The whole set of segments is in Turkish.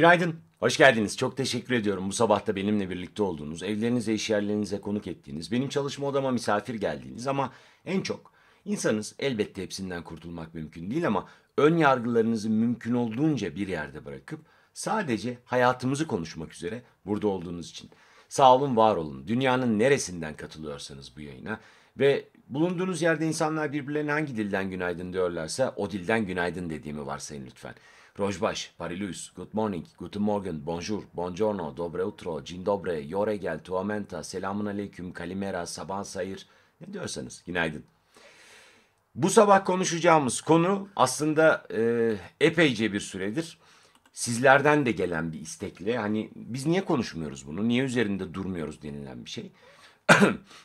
Günaydın, hoş geldiniz. Çok teşekkür ediyorum bu sabah da benimle birlikte olduğunuz, evlerinize, iş yerlerinize konuk ettiğiniz, benim çalışma odama misafir geldiğiniz ama en çok insanız elbette hepsinden kurtulmak mümkün değil ama ön yargılarınızı mümkün olduğunca bir yerde bırakıp sadece hayatımızı konuşmak üzere burada olduğunuz için. Sağ olun, var olun. Dünyanın neresinden katılıyorsanız bu yayına ve bulunduğunuz yerde insanlar birbirlerine hangi dilden günaydın diyorlarsa o dilden günaydın dediğimi varsayın lütfen. Rojbaş, Parilus, Good morning, Guten Morgen, Bonjour, Buongiorno, Dobre utro, Dzień dobre, Yoregel, Tuamenta, Selamun aleyküm, Kalimera, Sabah sayır. Ne diyorsanız günaydın. Bu sabah konuşacağımız konu aslında e, epeyce bir süredir sizlerden de gelen bir istekle hani biz niye konuşmuyoruz bunu, niye üzerinde durmuyoruz denilen bir şey.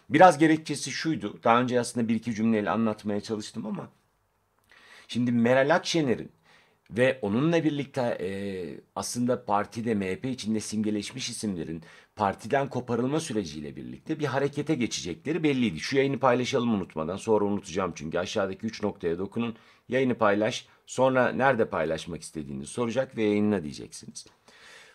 Biraz gerekçesi şuydu. Daha önce aslında bir iki cümleyle anlatmaya çalıştım ama şimdi Meral Akşener'in ve onunla birlikte e, aslında partide MHP içinde simgeleşmiş isimlerin partiden koparılma süreciyle birlikte bir harekete geçecekleri belliydi. Şu yayını paylaşalım unutmadan sonra unutacağım çünkü aşağıdaki 3 noktaya dokunun yayını paylaş sonra nerede paylaşmak istediğini soracak ve yayınla diyeceksiniz.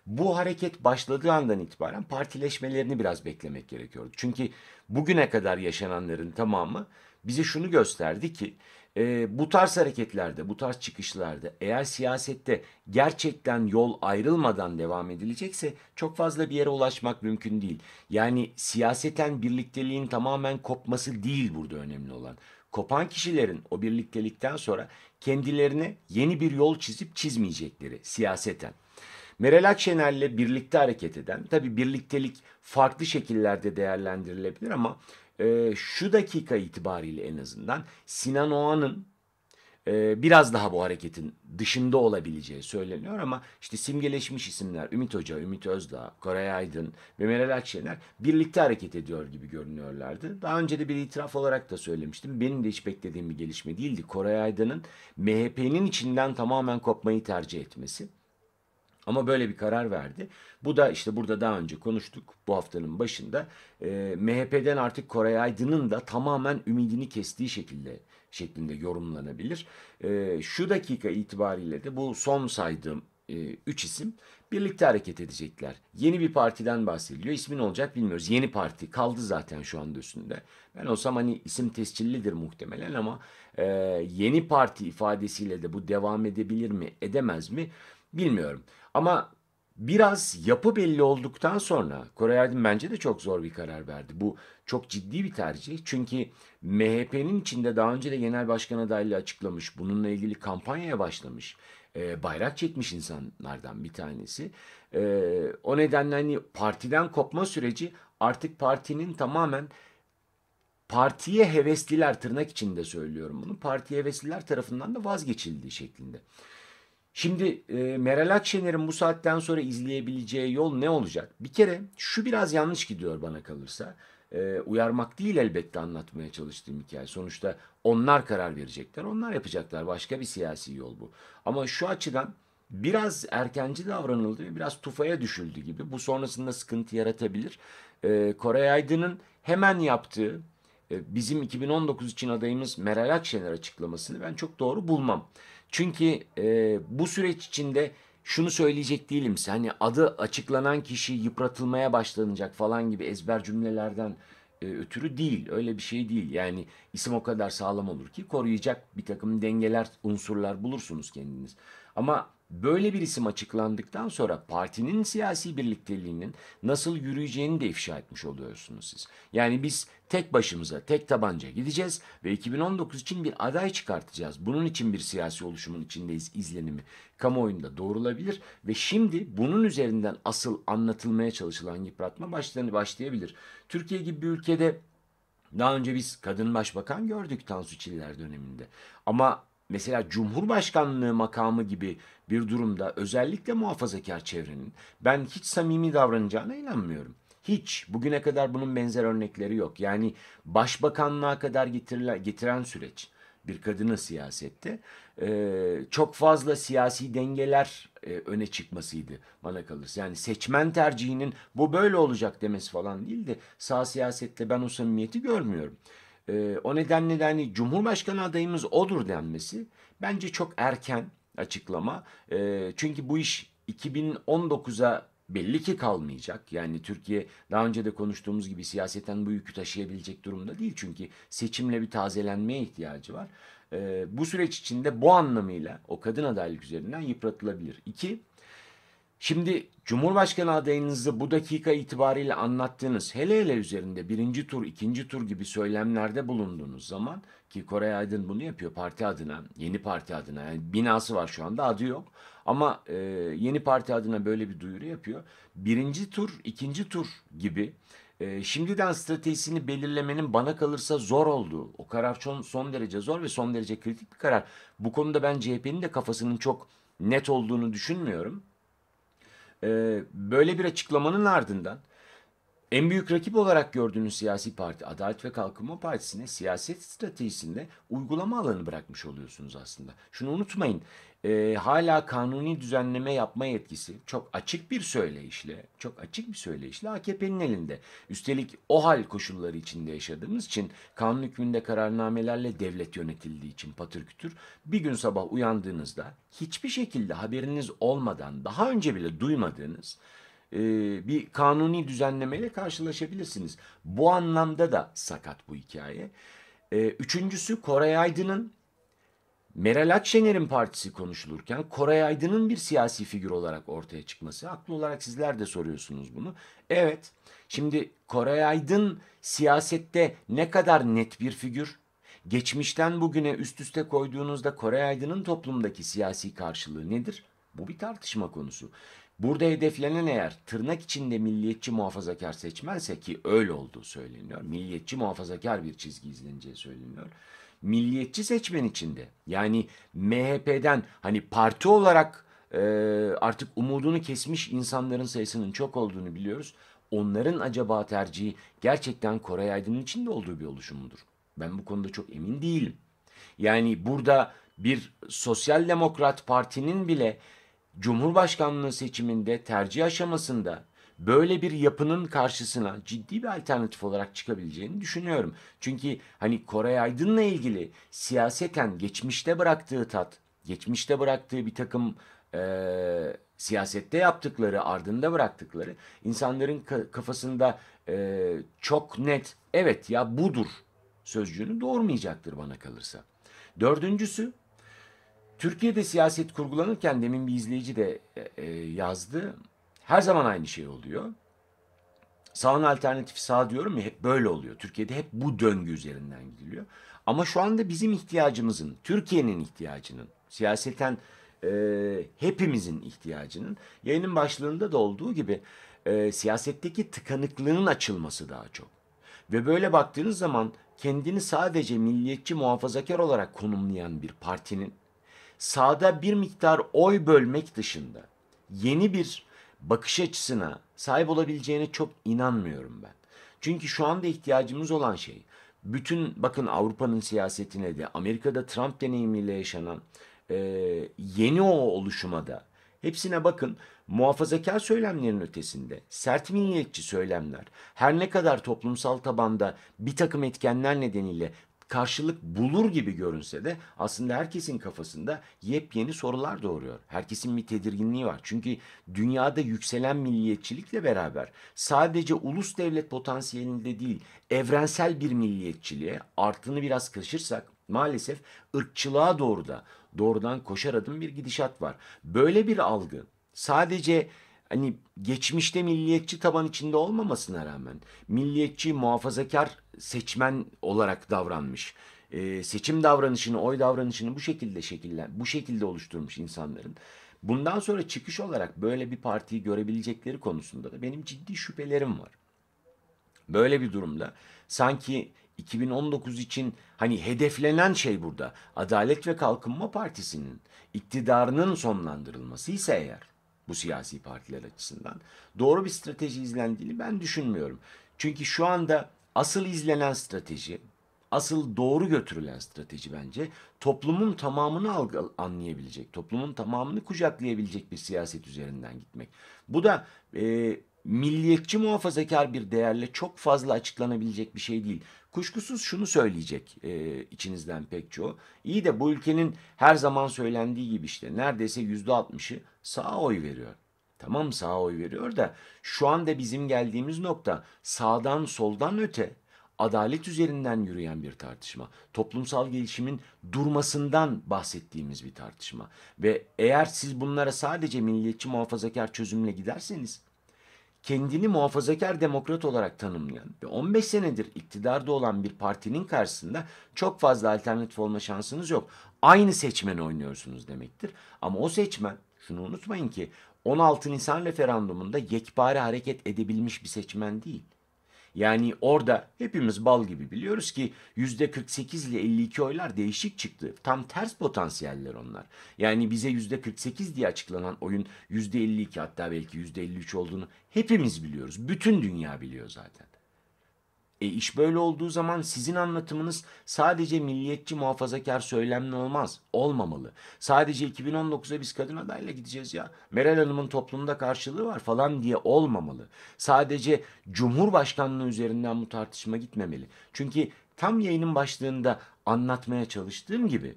Bu hareket başladığı andan itibaren partileşmelerini biraz beklemek gerekiyordu. Çünkü bugüne kadar yaşananların tamamı bize şunu gösterdi ki e, bu tarz hareketlerde, bu tarz çıkışlarda eğer siyasette gerçekten yol ayrılmadan devam edilecekse çok fazla bir yere ulaşmak mümkün değil. Yani siyaseten birlikteliğin tamamen kopması değil burada önemli olan. Kopan kişilerin o birliktelikten sonra kendilerine yeni bir yol çizip çizmeyecekleri siyaseten. Meral Akşener'le birlikte hareket eden, tabi birliktelik farklı şekillerde değerlendirilebilir ama e, şu dakika itibariyle en azından Sinan Oğan'ın e, biraz daha bu hareketin dışında olabileceği söyleniyor ama işte simgeleşmiş isimler Ümit Hoca, Ümit Özdağ, Koray Aydın ve Meral Akşener birlikte hareket ediyor gibi görünüyorlardı. Daha önce de bir itiraf olarak da söylemiştim. Benim de hiç beklediğim bir gelişme değildi. Koray Aydın'ın MHP'nin içinden tamamen kopmayı tercih etmesi. Ama böyle bir karar verdi. Bu da işte burada daha önce konuştuk bu haftanın başında. E, MHP'den artık Koray Aydın'ın da tamamen ümidini kestiği şekilde şeklinde yorumlanabilir. E, şu dakika itibariyle de bu son saydığım e, üç isim birlikte hareket edecekler. Yeni bir partiden bahsediliyor. İsmi ne olacak bilmiyoruz. Yeni parti kaldı zaten şu anda üstünde. Ben olsam hani isim tescillidir muhtemelen ama e, yeni parti ifadesiyle de bu devam edebilir mi edemez mi bilmiyorum. Ama biraz yapı belli olduktan sonra Kore Aydın bence de çok zor bir karar verdi. Bu çok ciddi bir tercih. Çünkü MHP'nin içinde daha önce de genel başkan adaylığı açıklamış. Bununla ilgili kampanyaya başlamış. E, bayrak çekmiş insanlardan bir tanesi. E, o nedenle hani partiden kopma süreci artık partinin tamamen partiye hevesliler tırnak içinde söylüyorum bunu. Partiye hevesliler tarafından da vazgeçildiği şeklinde. Şimdi e, Meral Akşener'in bu saatten sonra izleyebileceği yol ne olacak? Bir kere şu biraz yanlış gidiyor bana kalırsa. E, uyarmak değil elbette anlatmaya çalıştığım hikaye. Sonuçta onlar karar verecekler, onlar yapacaklar. Başka bir siyasi yol bu. Ama şu açıdan biraz erkenci davranıldı ve biraz tufaya düşüldü gibi. Bu sonrasında sıkıntı yaratabilir. E, Koray Aydın'ın hemen yaptığı bizim 2019 için adayımız Meral Akşener açıklamasını ben çok doğru bulmam. Çünkü e, bu süreç içinde şunu söyleyecek değilim. Hani adı açıklanan kişi yıpratılmaya başlanacak falan gibi ezber cümlelerden e, ötürü değil. Öyle bir şey değil. Yani isim o kadar sağlam olur ki koruyacak bir takım dengeler, unsurlar bulursunuz kendiniz. Ama Böyle bir isim açıklandıktan sonra partinin siyasi birlikteliğinin nasıl yürüyeceğini de ifşa etmiş oluyorsunuz siz. Yani biz tek başımıza, tek tabanca gideceğiz ve 2019 için bir aday çıkartacağız. Bunun için bir siyasi oluşumun içindeyiz izlenimi kamuoyunda doğrulabilir ve şimdi bunun üzerinden asıl anlatılmaya çalışılan yıpratma başlarını başlayabilir. Türkiye gibi bir ülkede daha önce biz kadın başbakan gördük Tansu Çiller döneminde. Ama mesela Cumhurbaşkanlığı makamı gibi bir durumda özellikle muhafazakar çevrenin ben hiç samimi davranacağına inanmıyorum. Hiç. Bugüne kadar bunun benzer örnekleri yok. Yani başbakanlığa kadar getirilen, getiren süreç bir kadını siyasette e, çok fazla siyasi dengeler e, öne çıkmasıydı bana kalırsa. Yani seçmen tercihinin bu böyle olacak demesi falan değil de sağ siyasette ben o samimiyeti görmüyorum. E, o nedenle de hani Cumhurbaşkanı adayımız odur denmesi bence çok erken açıklama. E, çünkü bu iş 2019'a belli ki kalmayacak. Yani Türkiye daha önce de konuştuğumuz gibi siyaseten bu yükü taşıyabilecek durumda değil. Çünkü seçimle bir tazelenmeye ihtiyacı var. Ee, bu süreç içinde bu anlamıyla o kadın adaylık üzerinden yıpratılabilir. İki, Şimdi Cumhurbaşkanı adayınızı bu dakika itibariyle anlattığınız hele hele üzerinde birinci tur, ikinci tur gibi söylemlerde bulunduğunuz zaman ki Koray Aydın bunu yapıyor parti adına, yeni parti adına yani binası var şu anda adı yok ama e, yeni parti adına böyle bir duyuru yapıyor. Birinci tur, ikinci tur gibi e, şimdiden stratejisini belirlemenin bana kalırsa zor olduğu, o karar son, son derece zor ve son derece kritik bir karar. Bu konuda ben CHP'nin de kafasının çok net olduğunu düşünmüyorum. Ee, böyle bir açıklamanın ardından en büyük rakip olarak gördüğünüz siyasi parti Adalet ve Kalkınma Partisi'ne siyaset stratejisinde uygulama alanı bırakmış oluyorsunuz aslında. Şunu unutmayın e, hala kanuni düzenleme yapma yetkisi çok açık bir söyleyişle, çok açık bir söyleyişle AKP'nin elinde. Üstelik o hal koşulları içinde yaşadığımız için kanun hükmünde kararnamelerle devlet yönetildiği için patır kütür bir gün sabah uyandığınızda hiçbir şekilde haberiniz olmadan daha önce bile duymadığınız e, bir kanuni düzenlemeyle karşılaşabilirsiniz. Bu anlamda da sakat bu hikaye. E, üçüncüsü Koray Aydın'ın Meral Akşener'in partisi konuşulurken Koray Aydın'ın bir siyasi figür olarak ortaya çıkması. Haklı olarak sizler de soruyorsunuz bunu. Evet, şimdi Koray Aydın siyasette ne kadar net bir figür? Geçmişten bugüne üst üste koyduğunuzda Koray Aydın'ın toplumdaki siyasi karşılığı nedir? Bu bir tartışma konusu. Burada hedeflenen eğer tırnak içinde milliyetçi muhafazakar seçmense ki öyle olduğu söyleniyor. Milliyetçi muhafazakar bir çizgi izleneceği söyleniyor milliyetçi seçmen içinde yani MHP'den hani parti olarak e, artık umudunu kesmiş insanların sayısının çok olduğunu biliyoruz. Onların acaba tercihi gerçekten Koray Aydın'ın içinde olduğu bir oluşum mudur? Ben bu konuda çok emin değilim. Yani burada bir sosyal demokrat partinin bile Cumhurbaşkanlığı seçiminde tercih aşamasında böyle bir yapının karşısına ciddi bir alternatif olarak çıkabileceğini düşünüyorum. Çünkü hani Koray Aydın'la ilgili siyaseten geçmişte bıraktığı tat, geçmişte bıraktığı bir takım e, siyasette yaptıkları, ardında bıraktıkları insanların kafasında e, çok net evet ya budur sözcüğünü doğurmayacaktır bana kalırsa. Dördüncüsü Türkiye'de siyaset kurgulanırken demin bir izleyici de e, yazdı. Her zaman aynı şey oluyor. Sağın alternatifi sağ diyorum ya hep böyle oluyor. Türkiye'de hep bu döngü üzerinden gidiliyor. Ama şu anda bizim ihtiyacımızın, Türkiye'nin ihtiyacının, siyaseten e, hepimizin ihtiyacının yayının başlığında da olduğu gibi e, siyasetteki tıkanıklığın açılması daha çok. Ve böyle baktığınız zaman kendini sadece milliyetçi muhafazakar olarak konumlayan bir partinin sağda bir miktar oy bölmek dışında yeni bir bakış açısına sahip olabileceğine çok inanmıyorum ben. Çünkü şu anda ihtiyacımız olan şey bütün bakın Avrupa'nın siyasetine de Amerika'da Trump deneyimiyle yaşanan e, yeni o oluşuma da hepsine bakın muhafazakar söylemlerin ötesinde sert milliyetçi söylemler her ne kadar toplumsal tabanda bir takım etkenler nedeniyle karşılık bulur gibi görünse de aslında herkesin kafasında yepyeni sorular doğuruyor. Herkesin bir tedirginliği var. Çünkü dünyada yükselen milliyetçilikle beraber sadece ulus devlet potansiyelinde değil evrensel bir milliyetçiliğe artıını biraz kaşırsak maalesef ırkçılığa doğru da doğrudan koşar adım bir gidişat var. Böyle bir algı sadece hani geçmişte milliyetçi taban içinde olmamasına rağmen milliyetçi muhafazakar seçmen olarak davranmış. E, seçim davranışını, oy davranışını bu şekilde şekillen, bu şekilde oluşturmuş insanların. Bundan sonra çıkış olarak böyle bir partiyi görebilecekleri konusunda da benim ciddi şüphelerim var. Böyle bir durumda sanki 2019 için hani hedeflenen şey burada Adalet ve Kalkınma Partisi'nin iktidarının sonlandırılması ise eğer bu siyasi partiler açısından doğru bir strateji izlendiğini ben düşünmüyorum. Çünkü şu anda asıl izlenen strateji, asıl doğru götürülen strateji bence toplumun tamamını algı, anlayabilecek, toplumun tamamını kucaklayabilecek bir siyaset üzerinden gitmek. Bu da e, milliyetçi muhafazakar bir değerle çok fazla açıklanabilecek bir şey değil. Kuşkusuz şunu söyleyecek e, içinizden pek çoğu. İyi de bu ülkenin her zaman söylendiği gibi işte neredeyse yüzde altmışı sağa oy veriyor. Tamam sağa oy veriyor da şu anda bizim geldiğimiz nokta sağdan soldan öte adalet üzerinden yürüyen bir tartışma. Toplumsal gelişimin durmasından bahsettiğimiz bir tartışma. Ve eğer siz bunlara sadece milliyetçi muhafazakar çözümle giderseniz kendini muhafazakar demokrat olarak tanımlayan ve 15 senedir iktidarda olan bir partinin karşısında çok fazla alternatif olma şansınız yok. Aynı seçmeni oynuyorsunuz demektir. Ama o seçmen şunu unutmayın ki 16 Nisan referandumunda yekpare hareket edebilmiş bir seçmen değil. Yani orada hepimiz bal gibi biliyoruz ki %48 ile 52 oylar değişik çıktı. Tam ters potansiyeller onlar. Yani bize %48 diye açıklanan oyun %52 hatta belki %53 olduğunu hepimiz biliyoruz. Bütün dünya biliyor zaten. E iş böyle olduğu zaman sizin anlatımınız sadece milliyetçi muhafazakar söylemli olmaz. Olmamalı. Sadece 2019'a biz kadın adayla gideceğiz ya. Meral Hanım'ın toplumda karşılığı var falan diye olmamalı. Sadece Cumhurbaşkanlığı üzerinden bu tartışma gitmemeli. Çünkü tam yayının başlığında anlatmaya çalıştığım gibi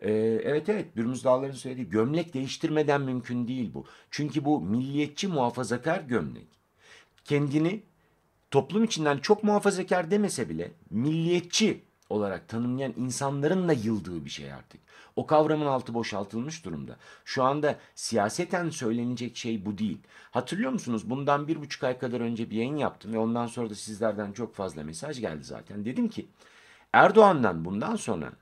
ee, evet evet Bürmüz Dağları'nın söylediği gömlek değiştirmeden mümkün değil bu. Çünkü bu milliyetçi muhafazakar gömlek. Kendini toplum içinden çok muhafazakar demese bile milliyetçi olarak tanımlayan insanların da yıldığı bir şey artık. O kavramın altı boşaltılmış durumda. Şu anda siyaseten söylenecek şey bu değil. Hatırlıyor musunuz? Bundan bir buçuk ay kadar önce bir yayın yaptım ve ondan sonra da sizlerden çok fazla mesaj geldi zaten. Dedim ki Erdoğan'dan bundan sonra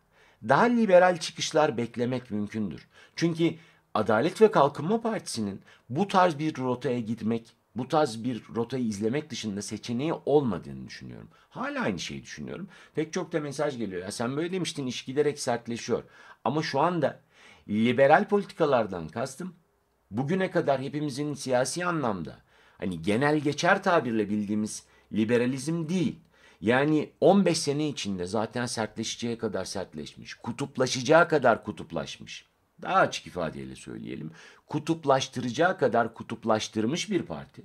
daha liberal çıkışlar beklemek mümkündür. Çünkü Adalet ve Kalkınma Partisi'nin bu tarz bir rotaya gitmek bu tarz bir rotayı izlemek dışında seçeneği olmadığını düşünüyorum. Hala aynı şeyi düşünüyorum. Pek çok da mesaj geliyor. Ya sen böyle demiştin iş giderek sertleşiyor. Ama şu anda liberal politikalardan kastım bugüne kadar hepimizin siyasi anlamda hani genel geçer tabirle bildiğimiz liberalizm değil. Yani 15 sene içinde zaten sertleşeceği kadar sertleşmiş, kutuplaşacağı kadar kutuplaşmış daha açık ifadeyle söyleyelim, kutuplaştıracağı kadar kutuplaştırmış bir parti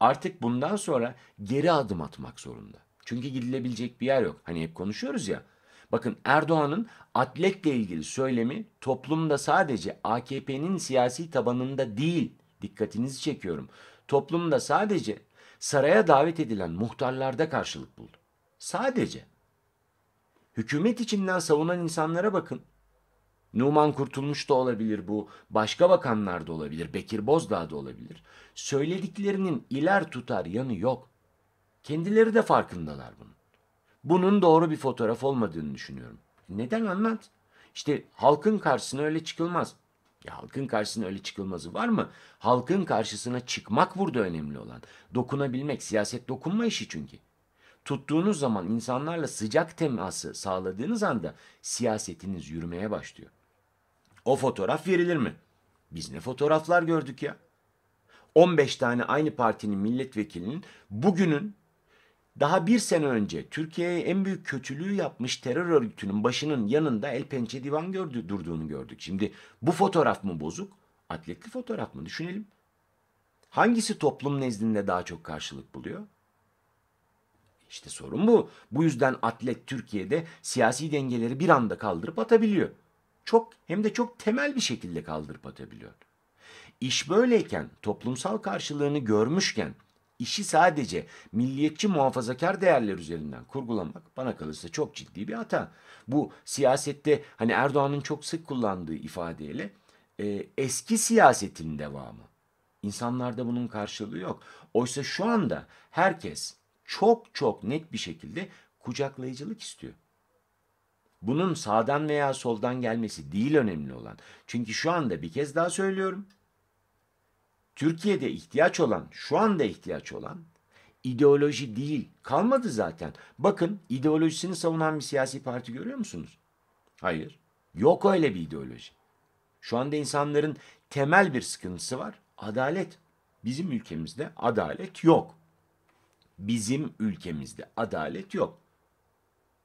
artık bundan sonra geri adım atmak zorunda. Çünkü gidilebilecek bir yer yok. Hani hep konuşuyoruz ya. Bakın Erdoğan'ın atletle ilgili söylemi toplumda sadece AKP'nin siyasi tabanında değil, dikkatinizi çekiyorum. Toplumda sadece saraya davet edilen muhtarlarda karşılık buldu. Sadece. Hükümet içinden savunan insanlara bakın. Numan Kurtulmuş da olabilir bu. Başka bakanlar da olabilir. Bekir Bozdağ da olabilir. Söylediklerinin iler tutar yanı yok. Kendileri de farkındalar bunun. Bunun doğru bir fotoğraf olmadığını düşünüyorum. Neden anlat? İşte halkın karşısına öyle çıkılmaz. Ya halkın karşısına öyle çıkılmazı var mı? Halkın karşısına çıkmak burada önemli olan. Dokunabilmek, siyaset dokunma işi çünkü. Tuttuğunuz zaman insanlarla sıcak teması sağladığınız anda siyasetiniz yürümeye başlıyor. O fotoğraf verilir mi? Biz ne fotoğraflar gördük ya? 15 tane aynı partinin milletvekilinin bugünün daha bir sene önce Türkiye'ye en büyük kötülüğü yapmış terör örgütünün başının yanında el pençe divan gördü, durduğunu gördük. Şimdi bu fotoğraf mı bozuk? Atletli fotoğraf mı? Düşünelim. Hangisi toplum nezdinde daha çok karşılık buluyor? İşte sorun bu. Bu yüzden atlet Türkiye'de siyasi dengeleri bir anda kaldırıp atabiliyor. Çok hem de çok temel bir şekilde kaldırıp atabiliyor. İş böyleyken, toplumsal karşılığını görmüşken işi sadece milliyetçi muhafazakar değerler üzerinden kurgulamak bana kalırsa çok ciddi bir hata. Bu siyasette hani Erdoğan'ın çok sık kullandığı ifadeyle e, eski siyasetin devamı. İnsanlarda bunun karşılığı yok. Oysa şu anda herkes çok çok net bir şekilde kucaklayıcılık istiyor. Bunun sağdan veya soldan gelmesi değil önemli olan. Çünkü şu anda bir kez daha söylüyorum. Türkiye'de ihtiyaç olan, şu anda ihtiyaç olan ideoloji değil. Kalmadı zaten. Bakın ideolojisini savunan bir siyasi parti görüyor musunuz? Hayır. Yok öyle bir ideoloji. Şu anda insanların temel bir sıkıntısı var. Adalet. Bizim ülkemizde adalet yok. Bizim ülkemizde adalet yok.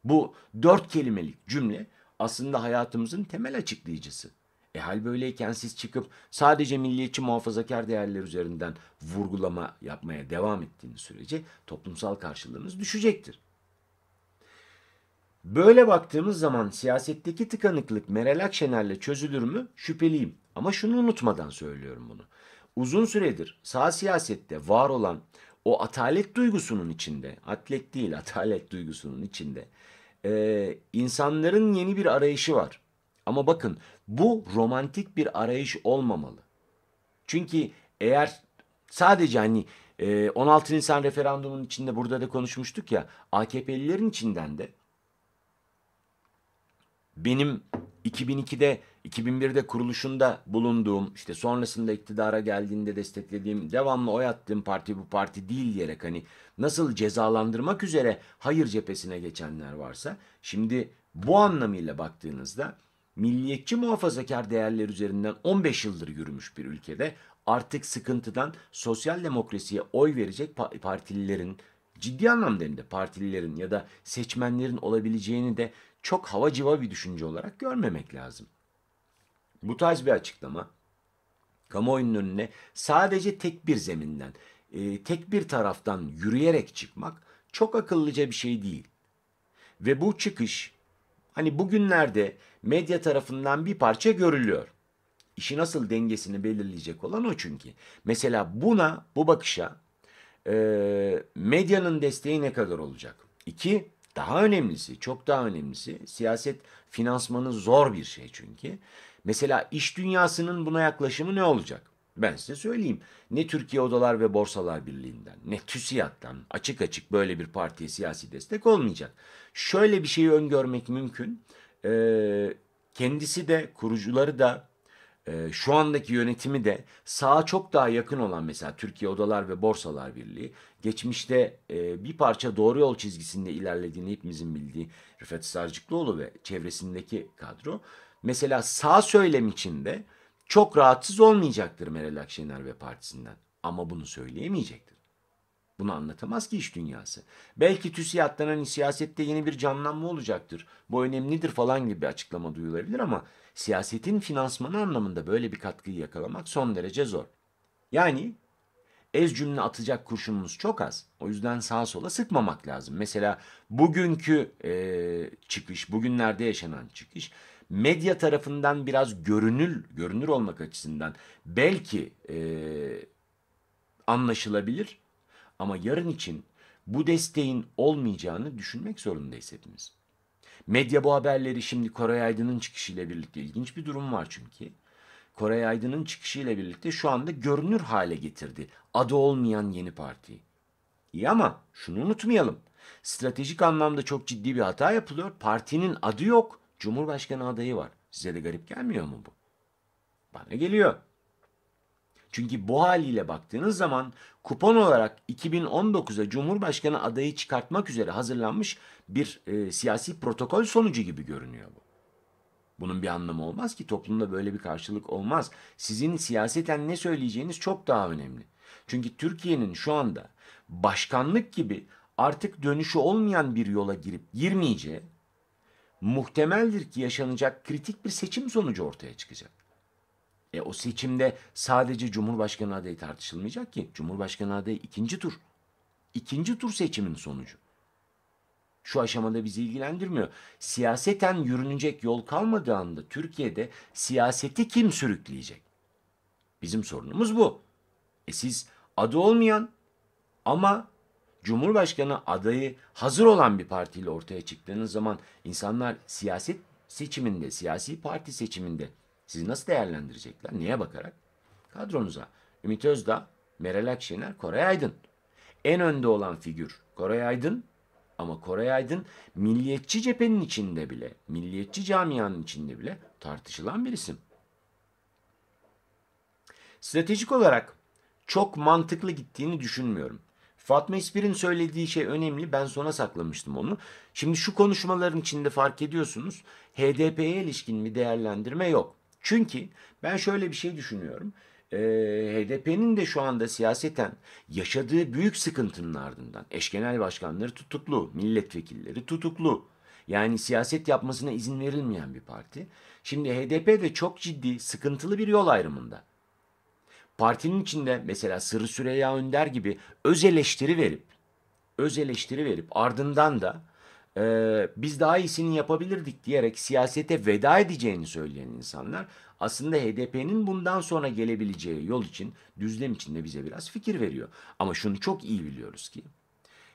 Bu dört kelimelik cümle aslında hayatımızın temel açıklayıcısı. E hal böyleyken siz çıkıp sadece milliyetçi muhafazakar değerler üzerinden vurgulama yapmaya devam ettiğiniz sürece toplumsal karşılığınız düşecektir. Böyle baktığımız zaman siyasetteki tıkanıklık Meral Akşener'le çözülür mü? Şüpheliyim. Ama şunu unutmadan söylüyorum bunu. Uzun süredir sağ siyasette var olan o atalet duygusunun içinde, atlet değil atalet duygusunun içinde e, insanların yeni bir arayışı var. Ama bakın bu romantik bir arayış olmamalı. Çünkü eğer sadece hani 16 e, Nisan referandumunun içinde burada da konuşmuştuk ya AKP'lilerin içinden de benim 2002'de 2001'de kuruluşunda bulunduğum işte sonrasında iktidara geldiğinde desteklediğim devamlı oy attığım parti bu parti değil diyerek hani nasıl cezalandırmak üzere hayır cephesine geçenler varsa şimdi bu anlamıyla baktığınızda milliyetçi muhafazakar değerler üzerinden 15 yıldır yürümüş bir ülkede artık sıkıntıdan sosyal demokrasiye oy verecek partililerin ciddi anlamda hem de partililerin ya da seçmenlerin olabileceğini de çok hava civa bir düşünce olarak görmemek lazım. Bu tarz bir açıklama kamuoyunun önüne sadece tek bir zeminden, e, tek bir taraftan yürüyerek çıkmak çok akıllıca bir şey değil. Ve bu çıkış hani bugünlerde medya tarafından bir parça görülüyor. İşi nasıl dengesini belirleyecek olan o çünkü. Mesela buna, bu bakışa e, medyanın desteği ne kadar olacak? İki, daha önemlisi, çok daha önemlisi siyaset finansmanı zor bir şey çünkü. Mesela iş dünyasının buna yaklaşımı ne olacak? Ben size söyleyeyim. Ne Türkiye Odalar ve Borsalar Birliği'nden ne TÜSİAD'dan açık açık böyle bir partiye siyasi destek olmayacak. Şöyle bir şeyi öngörmek mümkün. Ee, kendisi de kurucuları da e, şu andaki yönetimi de sağa çok daha yakın olan mesela Türkiye Odalar ve Borsalar Birliği geçmişte e, bir parça doğru yol çizgisinde ilerlediğini hepimizin bildiği Rıfat Sarcıklıoğlu ve çevresindeki kadro mesela sağ söylem içinde çok rahatsız olmayacaktır Meral Akşener ve partisinden ama bunu söyleyemeyecektir. Bunu anlatamaz ki iş dünyası. Belki TÜSİAD'dan hani siyasette yeni bir canlanma olacaktır. Bu önemlidir falan gibi açıklama duyulabilir ama siyasetin finansmanı anlamında böyle bir katkıyı yakalamak son derece zor. Yani ez cümle atacak kurşunumuz çok az. O yüzden sağa sola sıkmamak lazım. Mesela bugünkü e, çıkış, bugünlerde yaşanan çıkış medya tarafından biraz görünür, görünür olmak açısından belki e, anlaşılabilir ama yarın için bu desteğin olmayacağını düşünmek zorundayız hepimiz. Medya bu haberleri şimdi Koray Aydın'ın çıkışıyla birlikte ilginç bir durum var çünkü. Koray Aydın'ın çıkışıyla birlikte şu anda görünür hale getirdi adı olmayan yeni partiyi. İyi ama şunu unutmayalım. Stratejik anlamda çok ciddi bir hata yapılıyor. Partinin adı yok. Cumhurbaşkanı adayı var. Size de garip gelmiyor mu bu? Bana geliyor. Çünkü bu haliyle baktığınız zaman kupon olarak 2019'a Cumhurbaşkanı adayı çıkartmak üzere hazırlanmış bir e, siyasi protokol sonucu gibi görünüyor bu. Bunun bir anlamı olmaz ki toplumda böyle bir karşılık olmaz. Sizin siyaseten ne söyleyeceğiniz çok daha önemli. Çünkü Türkiye'nin şu anda başkanlık gibi artık dönüşü olmayan bir yola girip girmeyeceği muhtemeldir ki yaşanacak kritik bir seçim sonucu ortaya çıkacak. E o seçimde sadece Cumhurbaşkanı adayı tartışılmayacak ki. Cumhurbaşkanı adayı ikinci tur. İkinci tur seçimin sonucu. Şu aşamada bizi ilgilendirmiyor. Siyaseten yürünecek yol kalmadığı anda Türkiye'de siyaseti kim sürükleyecek? Bizim sorunumuz bu. E siz adı olmayan ama Cumhurbaşkanı adayı hazır olan bir partiyle ortaya çıktığınız zaman insanlar siyaset seçiminde, siyasi parti seçiminde sizi nasıl değerlendirecekler? Neye bakarak? Kadronuza. Ümit Özdağ, Meral Akşener, Koray Aydın. En önde olan figür Koray Aydın ama Koray Aydın milliyetçi cephenin içinde bile, milliyetçi camianın içinde bile tartışılan bir isim. Stratejik olarak çok mantıklı gittiğini düşünmüyorum. Fatma İspir'in söylediği şey önemli. Ben sona saklamıştım onu. Şimdi şu konuşmaların içinde fark ediyorsunuz. HDP'ye ilişkin bir değerlendirme yok. Çünkü ben şöyle bir şey düşünüyorum. Ee, HDP'nin de şu anda siyaseten yaşadığı büyük sıkıntının ardından eş genel başkanları tutuklu, milletvekilleri tutuklu. Yani siyaset yapmasına izin verilmeyen bir parti. Şimdi HDP de çok ciddi, sıkıntılı bir yol ayrımında. Partinin içinde mesela Sırrı Süreyya Önder gibi öz eleştiri verip, öz eleştiri verip ardından da e, biz daha iyisini yapabilirdik diyerek siyasete veda edeceğini söyleyen insanlar aslında HDP'nin bundan sonra gelebileceği yol için, düzlem içinde bize biraz fikir veriyor. Ama şunu çok iyi biliyoruz ki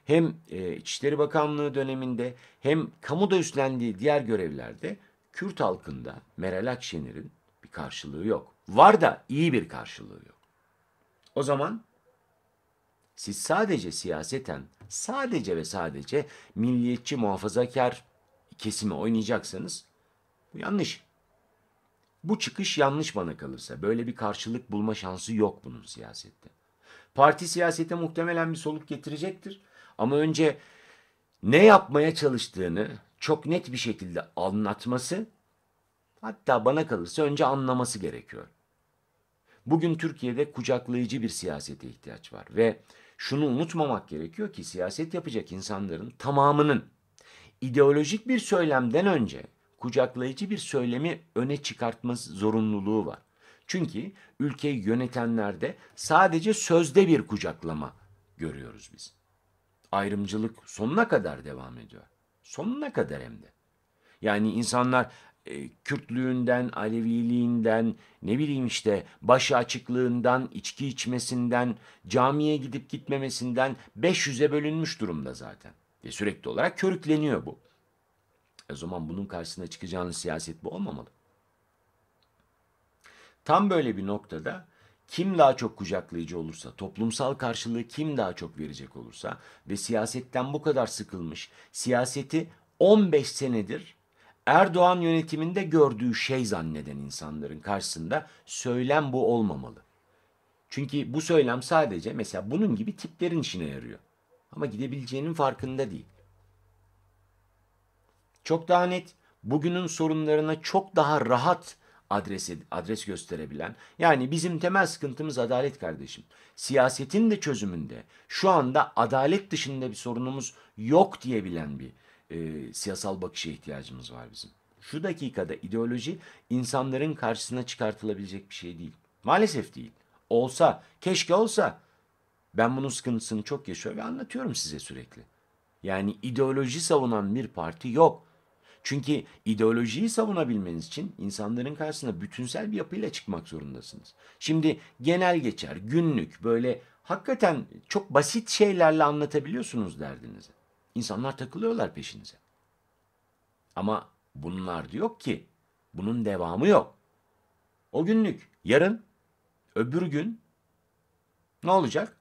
hem e, İçişleri Bakanlığı döneminde hem kamuda üstlendiği diğer görevlerde Kürt halkında Meral Akşener'in karşılığı yok. Var da iyi bir karşılığı yok. O zaman siz sadece siyaseten, sadece ve sadece milliyetçi muhafazakar kesimi oynayacaksanız bu yanlış. Bu çıkış yanlış bana kalırsa. Böyle bir karşılık bulma şansı yok bunun siyasette. Parti siyasete muhtemelen bir soluk getirecektir. Ama önce ne yapmaya çalıştığını çok net bir şekilde anlatması, hatta bana kalırsa önce anlaması gerekiyor. Bugün Türkiye'de kucaklayıcı bir siyasete ihtiyaç var ve şunu unutmamak gerekiyor ki siyaset yapacak insanların tamamının ideolojik bir söylemden önce kucaklayıcı bir söylemi öne çıkartması zorunluluğu var. Çünkü ülkeyi yönetenlerde sadece sözde bir kucaklama görüyoruz biz. Ayrımcılık sonuna kadar devam ediyor. Sonuna kadar hem de. Yani insanlar e, Kürtlüğünden, Aleviliğinden, ne bileyim işte başı açıklığından, içki içmesinden, camiye gidip gitmemesinden 500'e bölünmüş durumda zaten. Ve sürekli olarak körükleniyor bu. O zaman bunun karşısına çıkacağınız siyaset bu olmamalı. Tam böyle bir noktada kim daha çok kucaklayıcı olursa, toplumsal karşılığı kim daha çok verecek olursa ve siyasetten bu kadar sıkılmış, siyaseti 15 senedir Erdoğan yönetiminde gördüğü şey zanneden insanların karşısında söylem bu olmamalı. Çünkü bu söylem sadece mesela bunun gibi tiplerin işine yarıyor. Ama gidebileceğinin farkında değil. Çok daha net, bugünün sorunlarına çok daha rahat adres, adres gösterebilen, yani bizim temel sıkıntımız adalet kardeşim. Siyasetin de çözümünde şu anda adalet dışında bir sorunumuz yok diyebilen bir e, siyasal bakışa ihtiyacımız var bizim. Şu dakikada ideoloji insanların karşısına çıkartılabilecek bir şey değil. Maalesef değil. Olsa, keşke olsa. Ben bunun sıkıntısını çok yaşıyorum ve anlatıyorum size sürekli. Yani ideoloji savunan bir parti yok. Çünkü ideolojiyi savunabilmeniz için insanların karşısına bütünsel bir yapıyla çıkmak zorundasınız. Şimdi genel geçer, günlük böyle hakikaten çok basit şeylerle anlatabiliyorsunuz derdinizi. İnsanlar takılıyorlar peşinize. Ama bunlar diyor ki bunun devamı yok. O günlük, yarın, öbür gün ne olacak?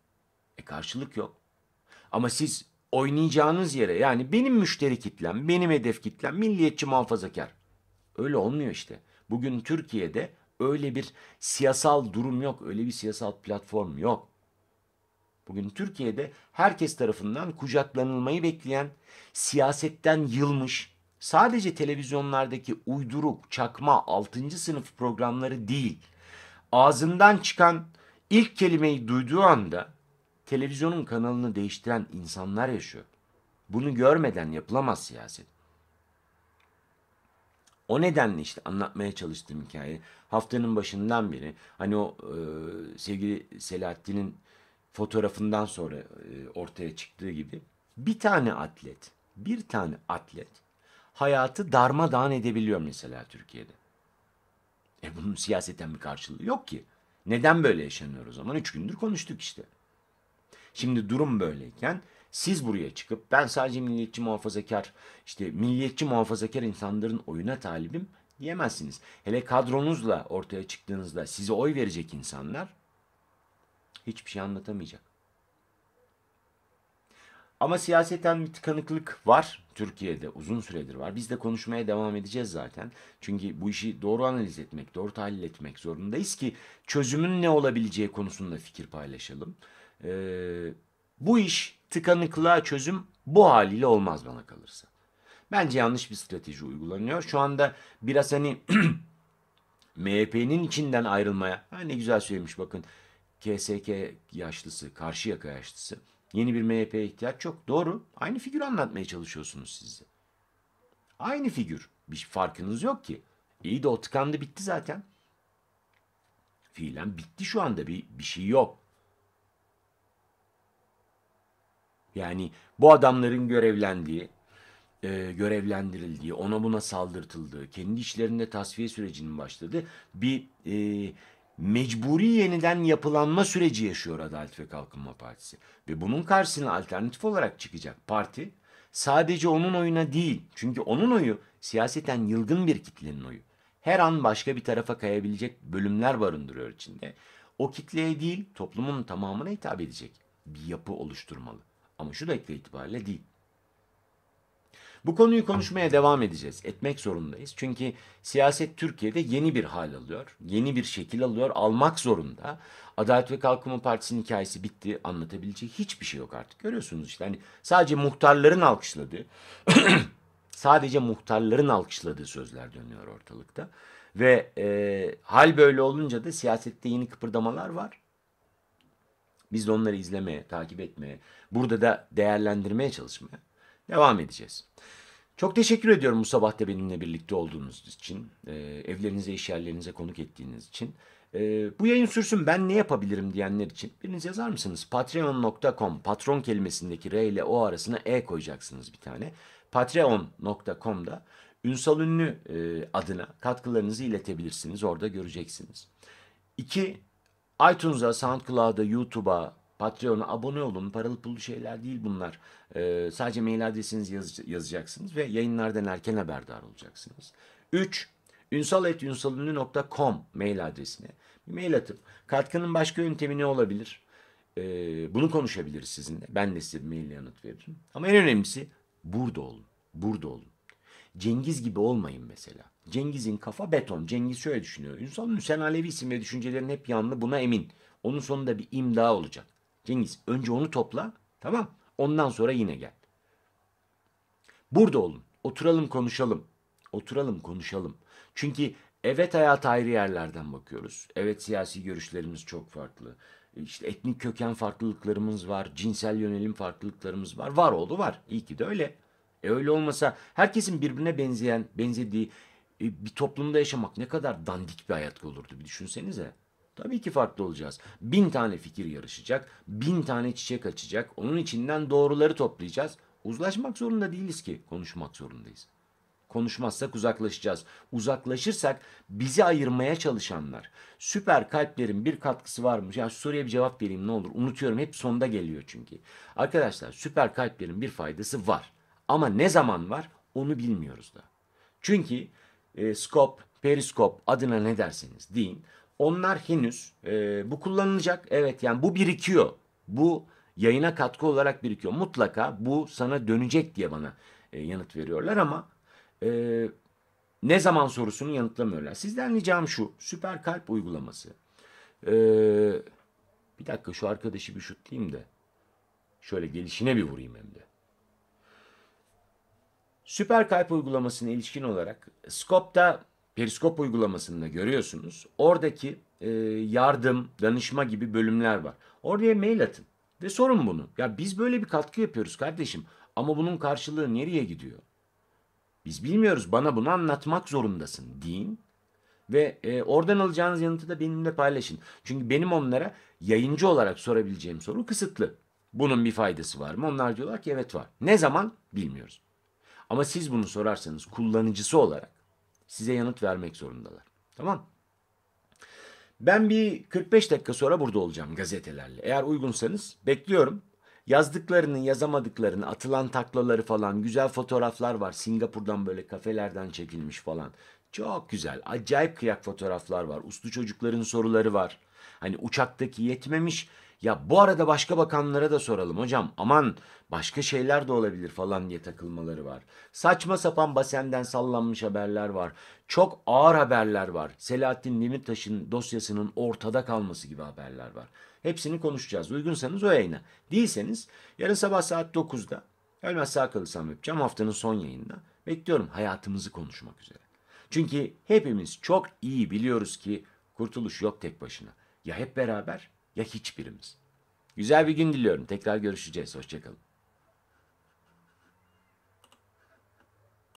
E karşılık yok. Ama siz oynayacağınız yere yani benim müşteri kitlem, benim hedef kitlem milliyetçi muhafazakar. Öyle olmuyor işte. Bugün Türkiye'de öyle bir siyasal durum yok, öyle bir siyasal platform yok. Bugün Türkiye'de herkes tarafından kucaklanılmayı bekleyen, siyasetten yılmış, sadece televizyonlardaki uyduruk, çakma, 6. sınıf programları değil, ağzından çıkan ilk kelimeyi duyduğu anda televizyonun kanalını değiştiren insanlar yaşıyor. Bunu görmeden yapılamaz siyaset. O nedenle işte anlatmaya çalıştığım hikaye haftanın başından beri hani o e, sevgili Selahattin'in fotoğrafından sonra e, ortaya çıktığı gibi bir tane atlet, bir tane atlet hayatı darmadağın edebiliyor mesela Türkiye'de. E bunun siyaseten bir karşılığı yok ki. Neden böyle yaşanıyor o zaman? Üç gündür konuştuk işte. Şimdi durum böyleyken siz buraya çıkıp ben sadece milliyetçi muhafazakar, işte milliyetçi muhafazakar insanların oyuna talibim diyemezsiniz. Hele kadronuzla ortaya çıktığınızda size oy verecek insanlar hiçbir şey anlatamayacak. Ama siyaseten bir tıkanıklık var Türkiye'de uzun süredir var. Biz de konuşmaya devam edeceğiz zaten. Çünkü bu işi doğru analiz etmek, doğru tahlil etmek zorundayız ki çözümün ne olabileceği konusunda fikir paylaşalım. Ee, bu iş tıkanıklığa çözüm bu haliyle olmaz bana kalırsa. Bence yanlış bir strateji uygulanıyor. Şu anda biraz hani MHP'nin içinden ayrılmaya, ha ne güzel söylemiş bakın KSK yaşlısı, Karşıyaka yaşlısı. Yeni bir MHP'ye ihtiyaç yok. Doğru. Aynı figür anlatmaya çalışıyorsunuz siz de. Aynı figür. Bir farkınız yok ki. İyi de o tıkandı bitti zaten. Fiilen bitti şu anda bir, bir şey yok. Yani bu adamların görevlendiği, e, görevlendirildiği, ona buna saldırtıldığı, kendi işlerinde tasfiye sürecinin başladığı bir e, mecburi yeniden yapılanma süreci yaşıyor Adalet ve Kalkınma Partisi. Ve bunun karşısına alternatif olarak çıkacak parti sadece onun oyuna değil. Çünkü onun oyu siyaseten yılgın bir kitlenin oyu. Her an başka bir tarafa kayabilecek bölümler barındırıyor içinde. O kitleye değil toplumun tamamına hitap edecek bir yapı oluşturmalı. Ama şu dakika itibariyle değil. Bu konuyu konuşmaya devam edeceğiz. Etmek zorundayız. Çünkü siyaset Türkiye'de yeni bir hal alıyor. Yeni bir şekil alıyor. Almak zorunda. Adalet ve Kalkınma Partisi'nin hikayesi bitti. Anlatabilecek hiçbir şey yok artık. Görüyorsunuz işte. Hani sadece muhtarların alkışladığı, sadece muhtarların alkışladığı sözler dönüyor ortalıkta. Ve e, hal böyle olunca da siyasette yeni kıpırdamalar var. Biz de onları izlemeye, takip etmeye, burada da değerlendirmeye çalışmaya devam edeceğiz. Çok teşekkür ediyorum bu sabah da benimle birlikte olduğunuz için, e, evlerinize, iş yerlerinize konuk ettiğiniz için. E, bu yayın sürsün ben ne yapabilirim diyenler için biriniz yazar mısınız? Patreon.com, patron kelimesindeki R ile O arasına E koyacaksınız bir tane. Patreon.com'da Ünsal Ünlü e, adına katkılarınızı iletebilirsiniz. Orada göreceksiniz. İki, iTunes'a, SoundCloud'a, YouTube'a, Patreon'a abone olun. Paralı pullu şeyler değil bunlar. Ee, sadece mail adresinizi yaz, yazacaksınız ve yayınlardan erken haberdar olacaksınız. 3. ünsal.ünsalünlü.com mail adresine bir mail atıp katkının başka yöntemi ne olabilir? Ee, bunu konuşabiliriz sizinle. Ben de size bir mail yanıt veririm. Ama en önemlisi burada olun. Burada olun. Cengiz gibi olmayın mesela. Cengiz'in kafa beton. Cengiz şöyle düşünüyor. Ünsal sen Alevisin ve düşüncelerin hep yanlı buna emin. Onun sonunda bir imda olacak. Cengiz önce onu topla tamam ondan sonra yine gel. Burada olun. Oturalım konuşalım. Oturalım konuşalım. Çünkü evet hayat ayrı yerlerden bakıyoruz. Evet siyasi görüşlerimiz çok farklı. İşte etnik köken farklılıklarımız var. Cinsel yönelim farklılıklarımız var. Var oldu var. İyi ki de öyle. E öyle olmasa herkesin birbirine benzeyen, benzediği e, bir toplumda yaşamak ne kadar dandik bir hayat olurdu bir düşünsenize. Tabii ki farklı olacağız. Bin tane fikir yarışacak, bin tane çiçek açacak. Onun içinden doğruları toplayacağız. Uzlaşmak zorunda değiliz ki, konuşmak zorundayız. Konuşmazsak uzaklaşacağız. Uzaklaşırsak bizi ayırmaya çalışanlar. Süper kalplerin bir katkısı varmış. Ya şu soruya bir cevap vereyim ne olur. Unutuyorum hep sonda geliyor çünkü. Arkadaşlar süper kalplerin bir faydası var. Ama ne zaman var onu bilmiyoruz da. Çünkü e, skop, periskop adına ne derseniz deyin. Onlar henüz e, bu kullanılacak. Evet yani bu birikiyor. Bu yayına katkı olarak birikiyor. Mutlaka bu sana dönecek diye bana e, yanıt veriyorlar ama e, ne zaman sorusunu yanıtlamıyorlar. Sizden ricam şu süper kalp uygulaması. E, bir dakika şu arkadaşı bir şutlayayım da şöyle gelişine bir vurayım hem de. Süper kalp uygulamasına ilişkin olarak Scope'da periskop uygulamasında görüyorsunuz. Oradaki e, yardım, danışma gibi bölümler var. Oraya mail atın ve sorun bunu. Ya biz böyle bir katkı yapıyoruz kardeşim ama bunun karşılığı nereye gidiyor? Biz bilmiyoruz bana bunu anlatmak zorundasın deyin. Ve e, oradan alacağınız yanıtı da benimle paylaşın. Çünkü benim onlara yayıncı olarak sorabileceğim soru kısıtlı. Bunun bir faydası var mı? Onlar diyorlar ki evet var. Ne zaman? Bilmiyoruz. Ama siz bunu sorarsanız kullanıcısı olarak size yanıt vermek zorundalar. Tamam Ben bir 45 dakika sonra burada olacağım gazetelerle. Eğer uygunsanız bekliyorum. Yazdıklarını, yazamadıklarını, atılan taklaları falan, güzel fotoğraflar var. Singapur'dan böyle kafelerden çekilmiş falan. Çok güzel, acayip kıyak fotoğraflar var. Uslu çocukların soruları var. Hani uçaktaki yetmemiş ya bu arada başka bakanlara da soralım hocam. Aman başka şeyler de olabilir falan diye takılmaları var. Saçma sapan basenden sallanmış haberler var. Çok ağır haberler var. Selahattin Demirtaş'ın dosyasının ortada kalması gibi haberler var. Hepsini konuşacağız. Uygunsanız o yayına. Değilseniz yarın sabah saat 9'da ölmez sağ kalırsam yapacağım haftanın son yayında. Bekliyorum hayatımızı konuşmak üzere. Çünkü hepimiz çok iyi biliyoruz ki kurtuluş yok tek başına. Ya hep beraber ya hiçbirimiz. Güzel bir gün diliyorum. Tekrar görüşeceğiz. Hoşçakalın.